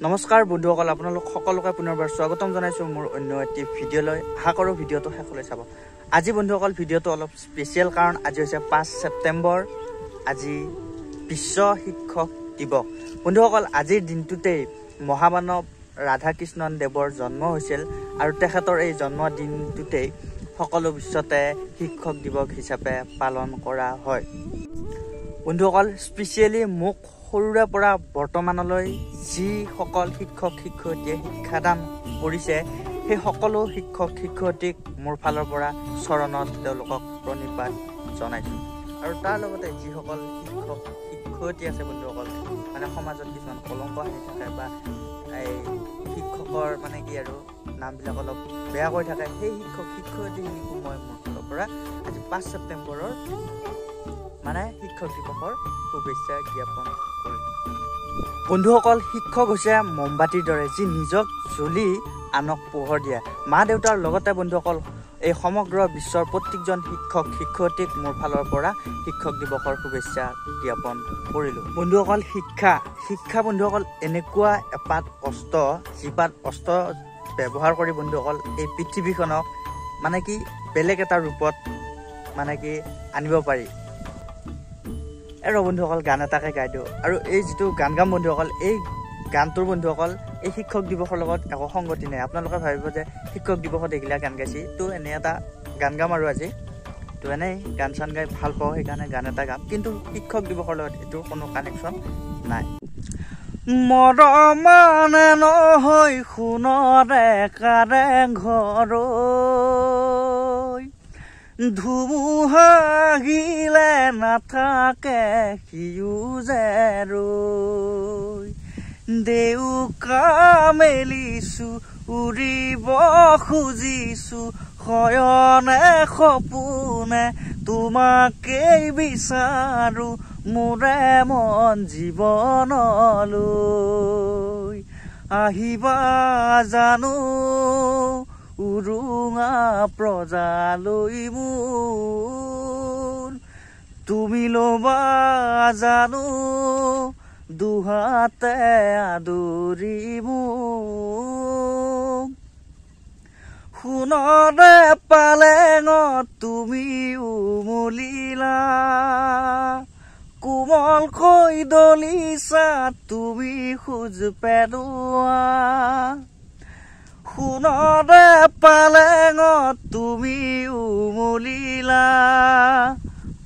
নমস্কাৰ বন্ধুসকল আপোনালোক সকলোকে পুনৰবাৰ স্বাগতম জনাইছোঁ মোৰ অন্য এটি ভিডিঅ'লৈ। আশা কৰোঁ ভিডিঅ'টো শেষলৈ চাব। আজি বন্ধুসকল ভিডিঅ'টো অলপ স্পেচিয়েল কাৰণ আজি হৈছে পাঁচ ছেপ্টেম্বৰ। আজি বিশ্ব শিক্ষক দিৱস। বন্ধুসকল আজিৰ দিনটোতেই মহামানৱ ৰাধাকৃষ্ণন দেৱৰ জন্ম হৈছিল আৰু তেখেতৰ এই জন্মদিনটোতেই সকলো বিশ্বতে শিক্ষক দিৱস হিচাপে পালন কৰা হয়। বন্ধুসকল স্পেচিয়েলি মোক সৰুৰে পৰা বৰ্তমানলৈ যিসকল শিক্ষক শিক্ষয়িত্ৰীয়ে শিক্ষাদান কৰিছে সেই সকলো শিক্ষক শিক্ষয়িত্ৰীক মোৰ ফালৰ পৰা চৰণত তেওঁলোকক প্ৰণিপাত জনাইছোঁ। আৰু তাৰ লগতে যিসকল শিক্ষক শিক্ষয়িত্ৰী আছে বন্ধুসকল মানে সমাজত কিছুমান কলংক আহি থাকে বা এই শিক্ষকৰ মানে কি আৰু নামবিলাক অলপ বেয়া কৰি থাকে সেই শিক্ষক শিক্ষয়িত্ৰীখিনিকো মই মোৰ ফালৰ পৰা আজি পাঁচ ছেপ্টেম্বৰৰ মানে শিক্ষক দিৱসৰ শুভেচ্ছা জ্ঞাপন কৰিলোঁ বন্ধুসকল শিক্ষক হৈছে মমবাতিৰ দৰে যি নিজক জ্বলি আনক পোহৰ দিয়ে। মা দেউতাৰ লগতে বন্ধুসকল এই সমগ্ৰ বিশ্বৰ প্ৰত্যেকজন শিক্ষক শিক্ষয়িত্ৰীক মোৰ ফালৰ পৰা শিক্ষক দিৱসৰ শুভেচ্ছা জ্ঞাপন কৰিলোঁ। বন্ধুসকল শিক্ষা। শিক্ষা বন্ধুসকল এনেকুৱা এপাত অস্ত্ৰ যিপাত অস্ত্ৰ ব্যৱহাৰ কৰি বন্ধুসকল এই পৃথিৱীখনক মানে কি বেলেগ এটা ৰূপত মানে কি আনিব পাৰি। এই ৰ বন্ধুসকল গান এটাকে গাই দিওঁ। আৰু এই যিটো গান গাম বন্ধুসকল এই গানটোৰ বন্ধুসকল এই শিক্ষক দিৱসৰ লগত একো সংগতি নাই। আপোনালোকে ভাবিব যে শিক্ষক দিৱসত এইগিলা গান গাইছি। তো এনে এটা গান গাম আৰু আজি। তো এনেই গান চান গাই ভাল পাওঁ সেইকাৰণে গান এটা গাম। কিন্তু শিক্ষক দিৱসৰ লগত এইটো কোনো কানেকশ্যন নাই। মৰমানে নহয় সোণৰে কাৰে ঘৰ। ধুমুহা আহিলে নাথাকে সিও যে ৰৈ দেউকা মেলিছো উৰিব খুজিছো শয়নে সপোনে তোমাকেই বিচাৰো মোৰে মন জীৱনলৈ। আহিবা জানো উৰুঙা প্ৰজালৈ মোৰ। তুমি ল'বা জানো দুহাতে আদৰি মোক। সোণৰে পালেঙত তুমি উমলিলা। কোমলকৈ দলিছা তুমি খোজ পেলোৱা। সোণৰে পালেঙত তুমি উমলিলা।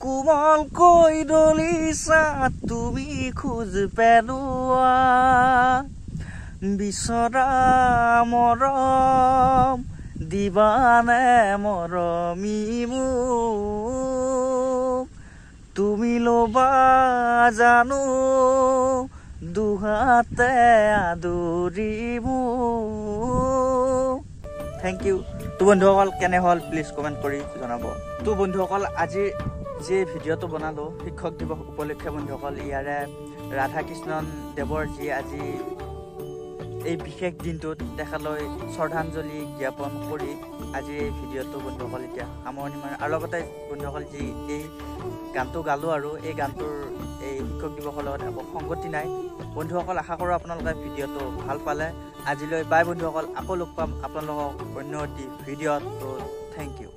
কোমলকৈ দলিছা তুমি খোজ পেলোৱা। বিচৰা মৰম দিবানে মৰমী মোক? তুমি ল'বা জানো দুহাতে আদৰি মোক? থেংক ইউ তো বন্ধুসকল কেনে হ'ল? প্লিজ কমেণ্ট কৰি জনাব। তো বন্ধুসকল আজি যি ভিডিঅ'টো বনালোঁ শিক্ষক দিৱস উপলক্ষে বন্ধুসকল ইয়াৰে ৰাধাকৃষ্ণন দেৱৰ যি আজি এই বিশেষ দিনটোত তেখেতলৈ শ্ৰদ্ধাঞ্জলি জ্ঞাপন কৰি আজি এই ভিডিঅ'টো বন্ধুসকল এতিয়া সামৰণি মাৰে। আৰু লগতে বন্ধুসকল যি এই গানটো গালোঁ আৰু এই গানটোৰ এই শিক্ষক দিৱসৰ লগত একো সংগতি নাই। বন্ধুসকল আশা কৰোঁ আপোনালোকে ভিডিঅ'টো ভাল পালে। আজিলৈ বাই বন্ধুসকল আকৌ লগ পাম আপোনালোকক অন্য এটি ভিডিঅ'ত। ত' থেংক ইউ